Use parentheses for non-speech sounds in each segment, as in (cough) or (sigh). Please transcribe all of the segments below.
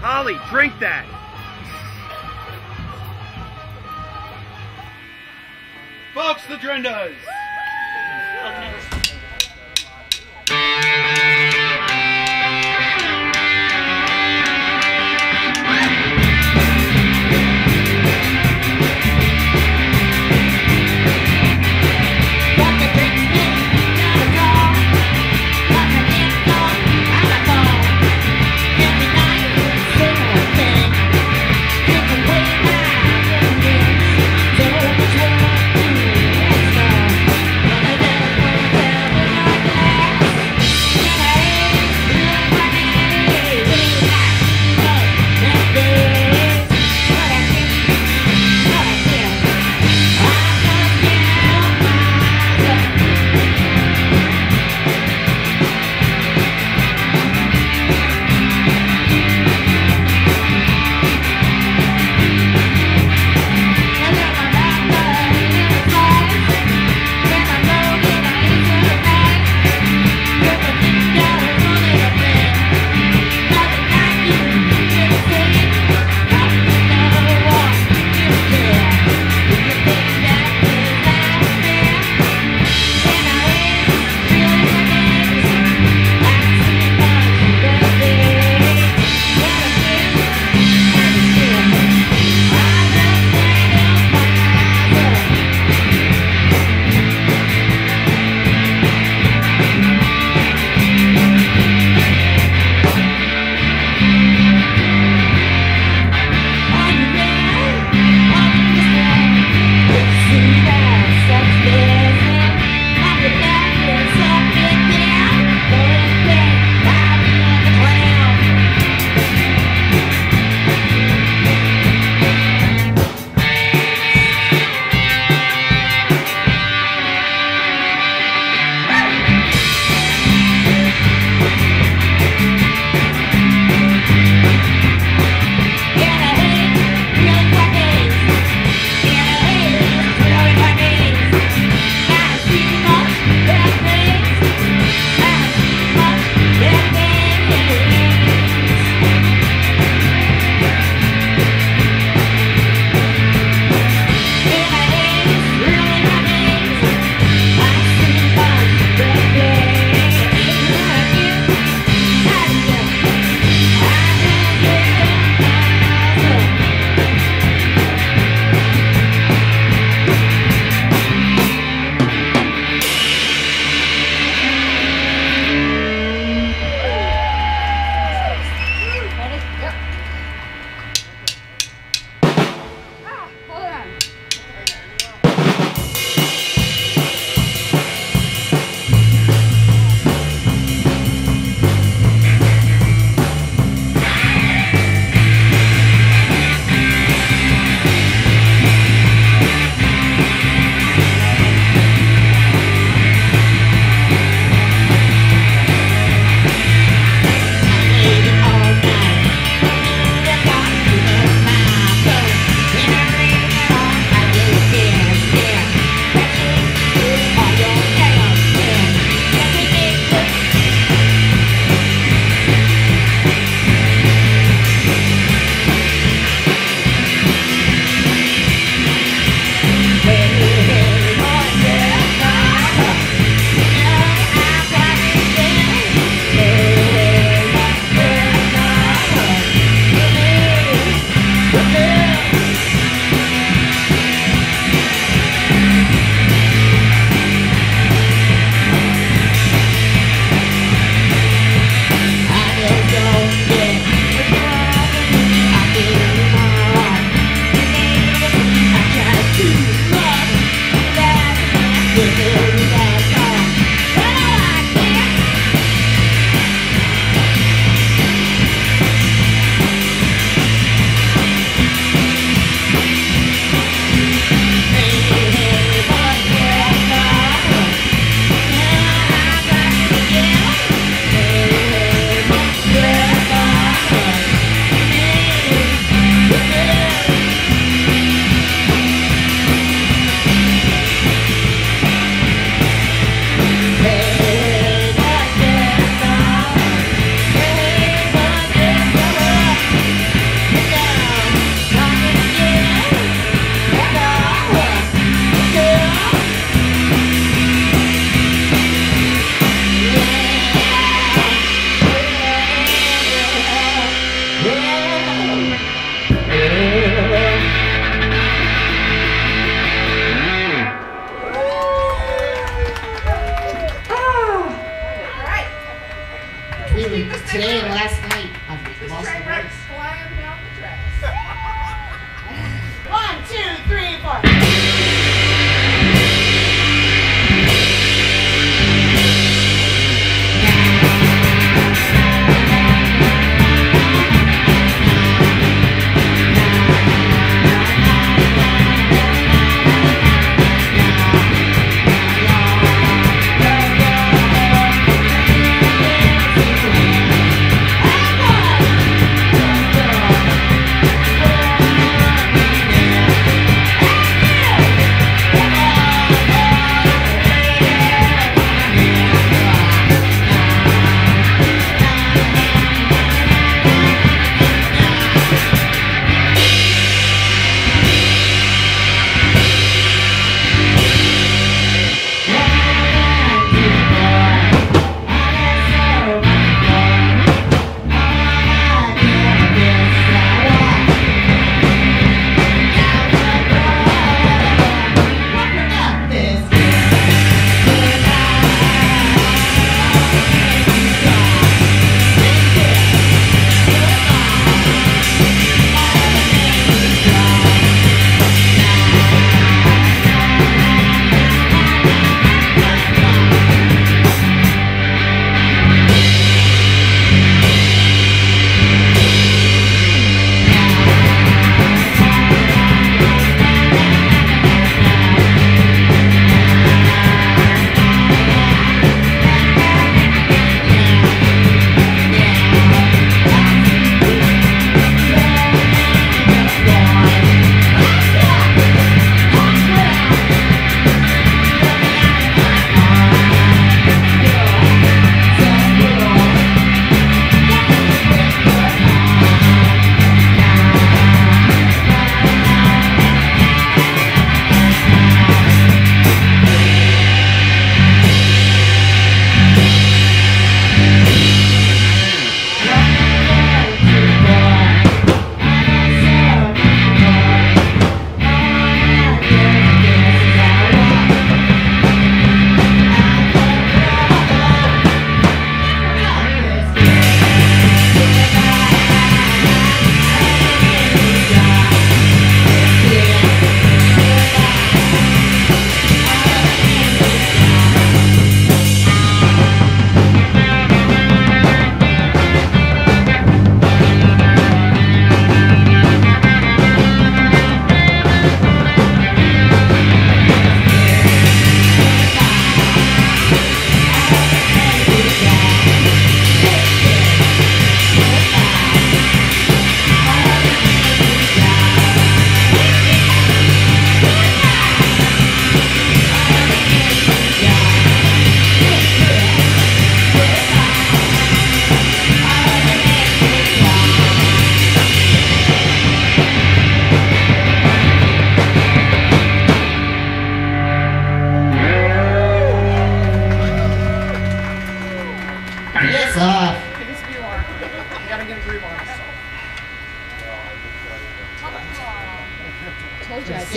Holly, drink that. Folks, the Drendas.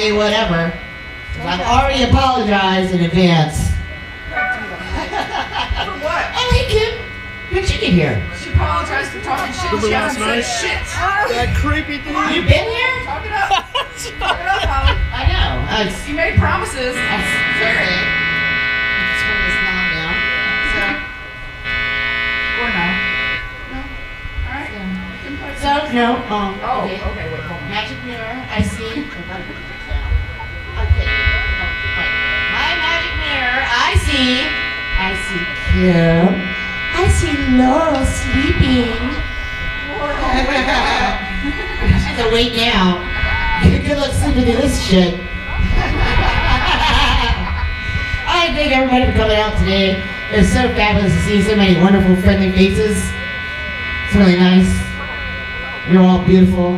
Say whatever. 'cause I've already apologized in advance. For what? Oh, (laughs) hey, Kim. How'd you get here? She apologized for talking shit. She last hasn't night? said shit. That creepy dude. You been here? Talk it up. (laughs) Talk it up, Holly. I know. I was, You made promises. I was sorry. This one is not now. So, Or no. No. All right. Then so no. Um, Oh, okay. okay, wait, hold on. Magic mirror, I see. I see. I see Kim. I see Laurel sleeping. (laughs) She's awake now. Good luck sleeping through this shit. I thank everybody for coming out today. It's so fabulous to see so many wonderful, friendly faces. It's really nice. You're all beautiful.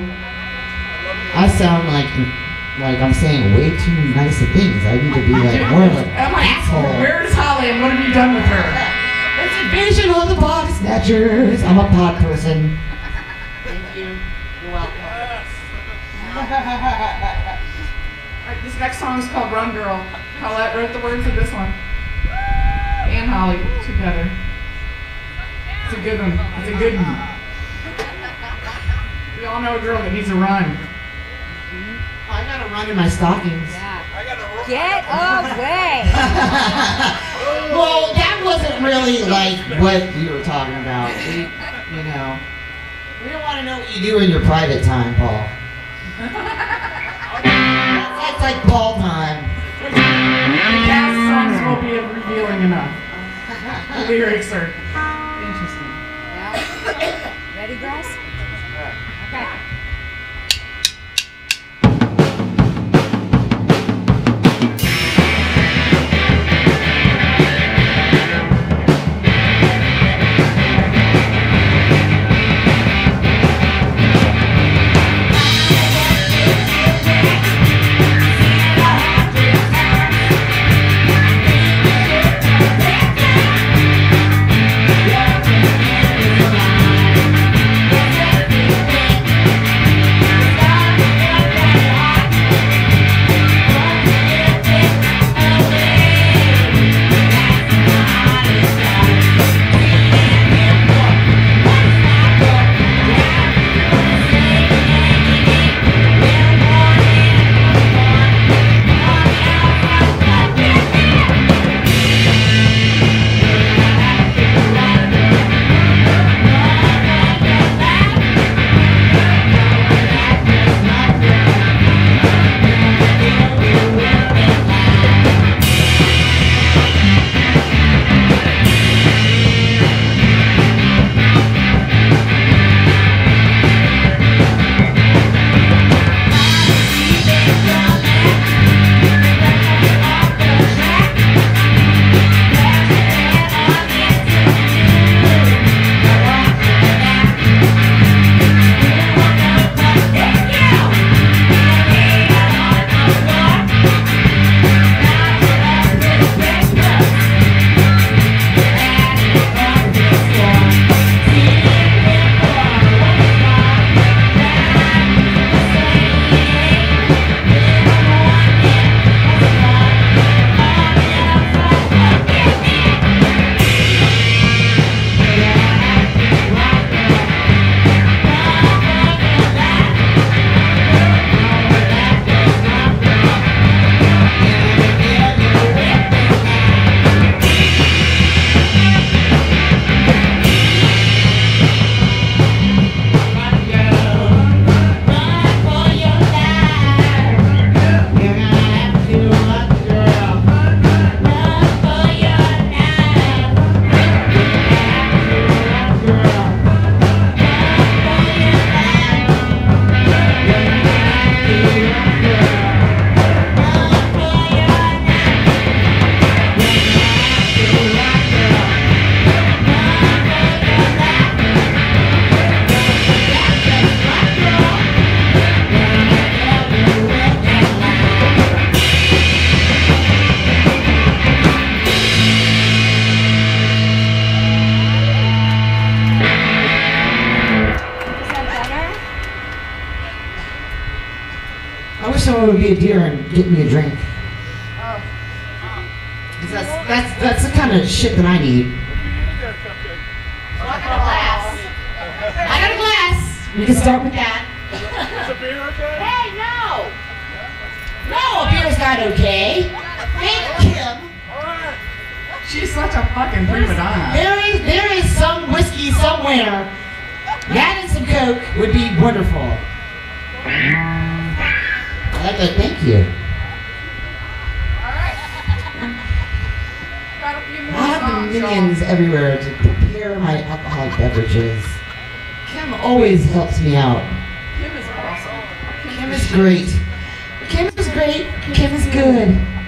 I sound like like I'm saying way too nice of things. I need to be (laughs) like more of an I'm like, asshole. where is Holly and what have you done with her? It's Invasion of the Body Snatchers. I'm a pod person. Thank you. You're welcome. (laughs) Alright, this next song is called Run Girl. Colette wrote the words of this one. And Holly together. It's a good one. It's a good one. We all know a girl that needs a run. Mm-hmm. I gotta run in my stockings. Yeah. I gotta roll. Get (laughs) away. (laughs) well, that wasn't really like what we were talking about. We, you know, we don't want to know what you do in your private time, Paul. That's, (laughs) that's like Paul time. The cast songs won't be revealing enough. The lyrics are interesting. Yeah. Ready, girls? Okay. Someone would be a dear and get me a drink. Oh. 'Cause That's, that's, that's the kind of shit that I need. I got a glass. I got a glass. We can start with that. Is a beer okay? Hey, no! No, a beer's not okay. Thank Kim. She's such a fucking prima donna. There is, there is some whiskey somewhere. That and some Coke would be wonderful. Like thank you. Got a few more I have minions everywhere to prepare my alcoholic beverages. Kim always helps me out. Kim is awesome. Kim is great. Kim is great. Kim is good.